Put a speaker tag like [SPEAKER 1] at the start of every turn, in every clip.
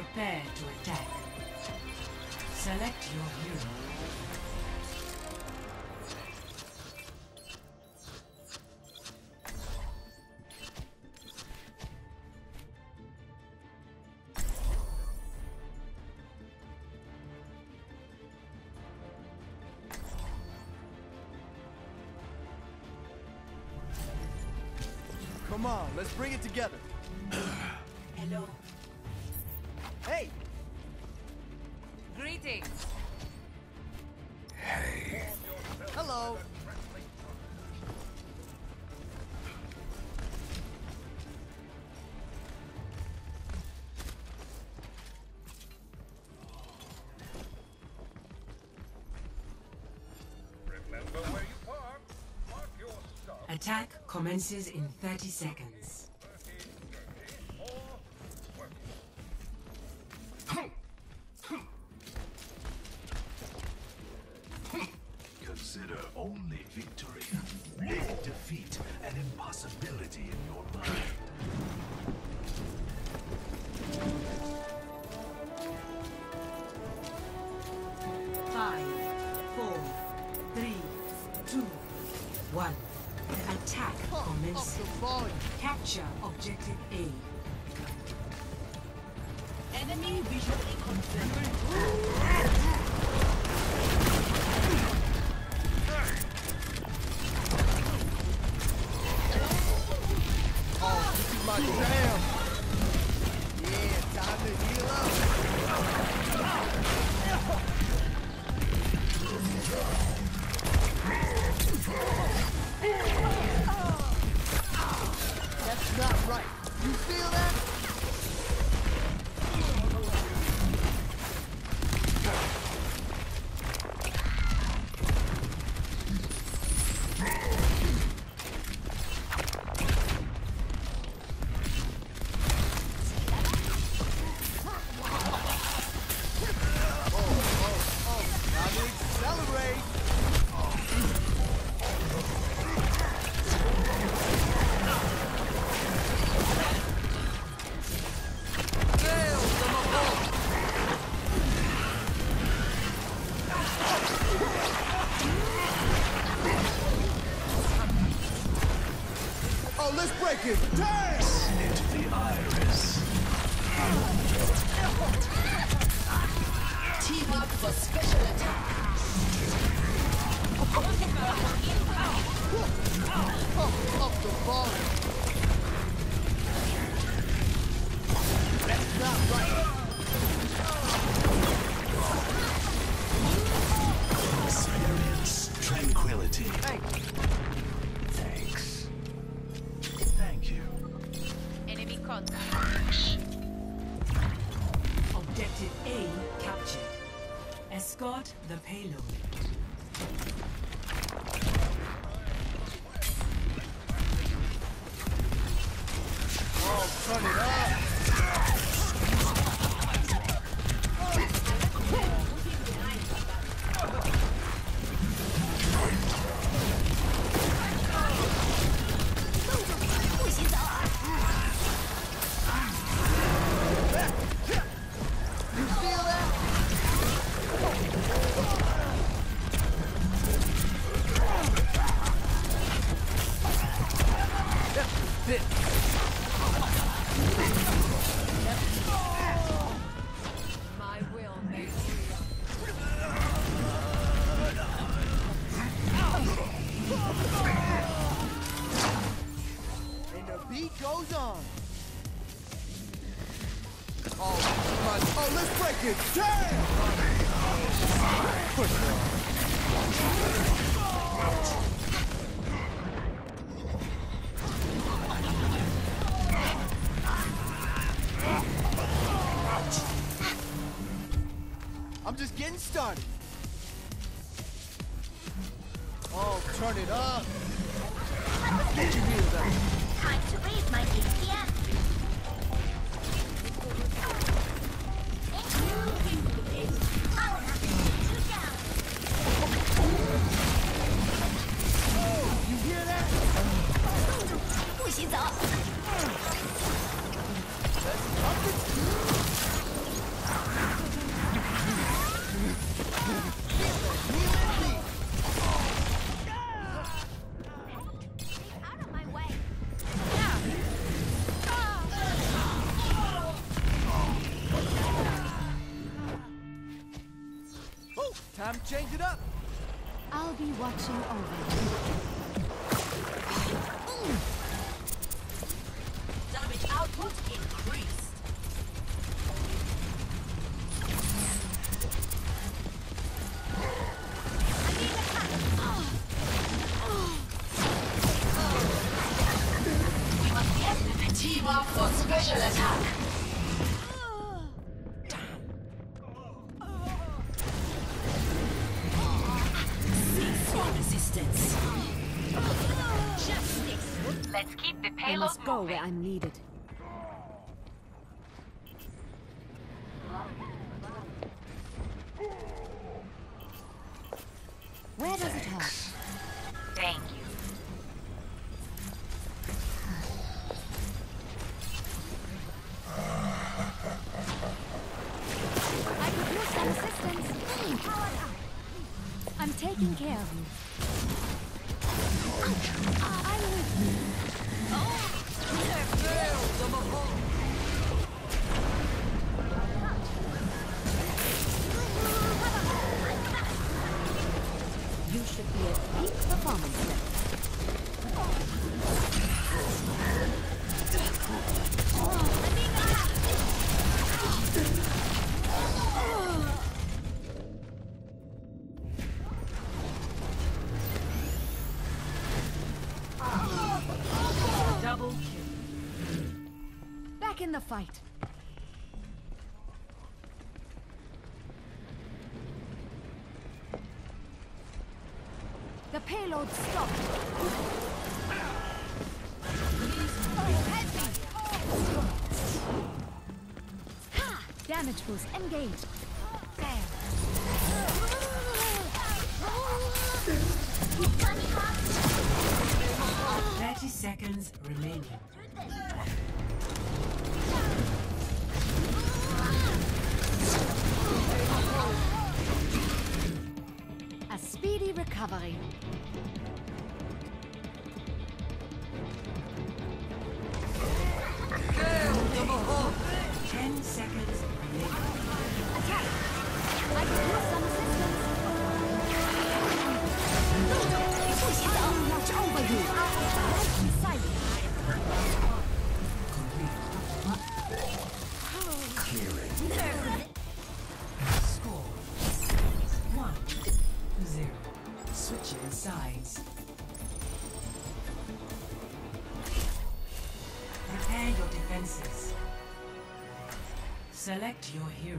[SPEAKER 1] Prepare to attack. Select your hero.
[SPEAKER 2] Come on, let's bring it together.
[SPEAKER 1] Hello.
[SPEAKER 2] Hey!
[SPEAKER 3] Greetings.
[SPEAKER 4] Hey. Hello.
[SPEAKER 1] Attack commences in 30 seconds. 1. The attack commences. Capture objective A.
[SPEAKER 3] Enemy visually confirmed.
[SPEAKER 2] Ah, ah, ah. the
[SPEAKER 1] payload.
[SPEAKER 2] Oh, turn it up! I'm just getting started. Oh, turn it up. Get your heels up.
[SPEAKER 5] Time to raise my ATM.
[SPEAKER 2] Time to change it up.
[SPEAKER 6] I'll be watching over you.
[SPEAKER 5] Damage output increased. Must
[SPEAKER 6] go where I'm needed. Where does it hurt?
[SPEAKER 5] Thank you.
[SPEAKER 6] I could use some assistance. I'm taking care of you. I'm with you. The fight. The payload stopped. Damage boost engaged. There.
[SPEAKER 1] Thirty seconds remaining.
[SPEAKER 6] A speedy recovery.
[SPEAKER 1] Defenses. Select your hero.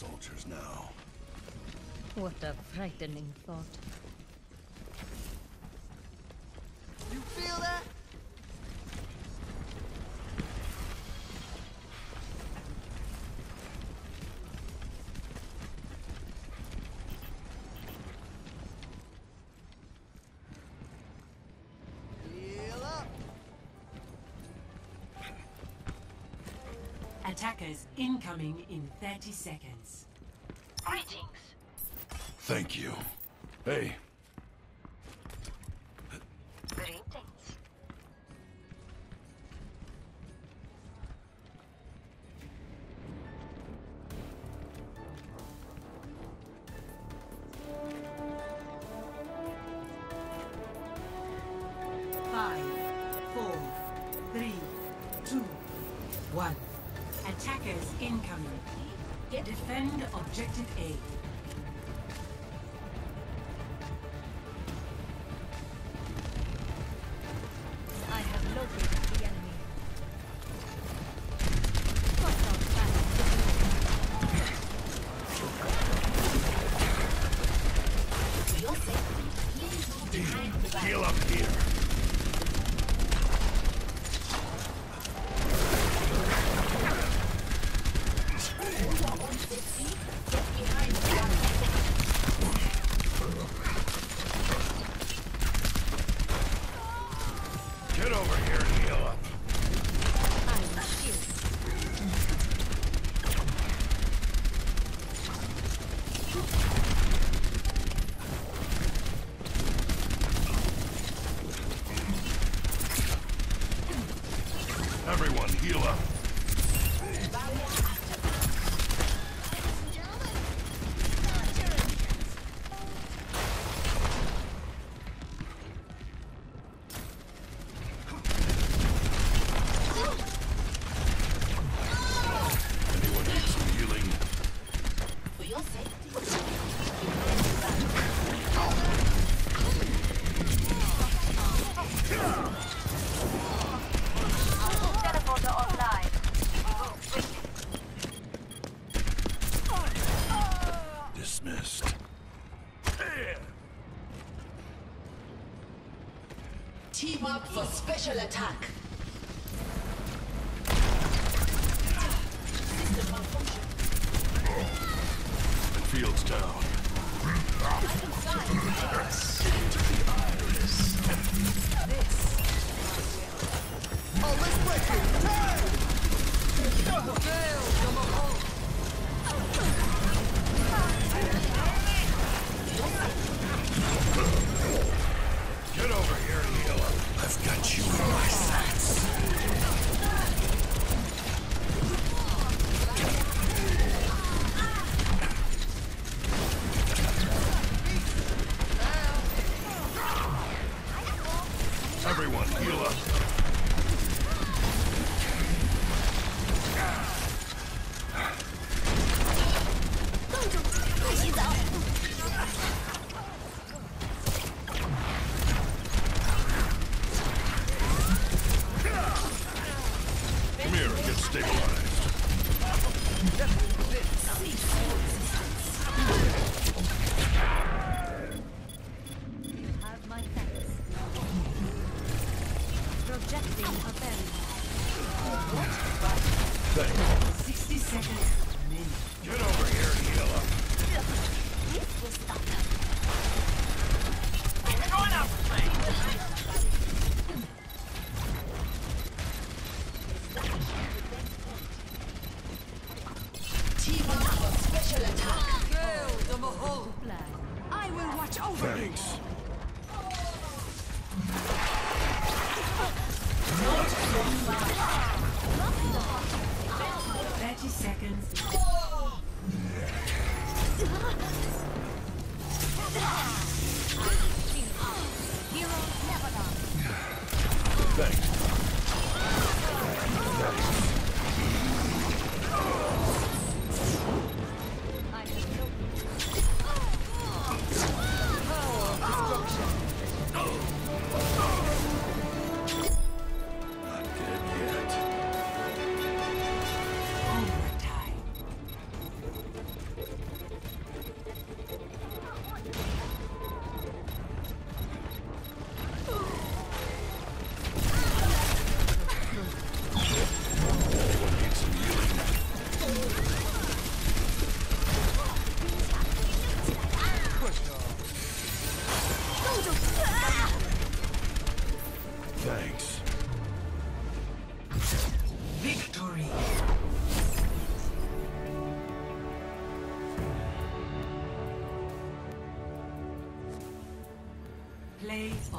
[SPEAKER 7] Soldiers now.
[SPEAKER 6] What a frightening thought.
[SPEAKER 2] You feel that?
[SPEAKER 1] Attackers incoming in 30 seconds.
[SPEAKER 5] Greetings.
[SPEAKER 7] Thank you. Hey,
[SPEAKER 1] Defend objective A. for special attack.
[SPEAKER 7] System malfunction. Fields down. Come here and get stabilized.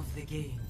[SPEAKER 1] of the game.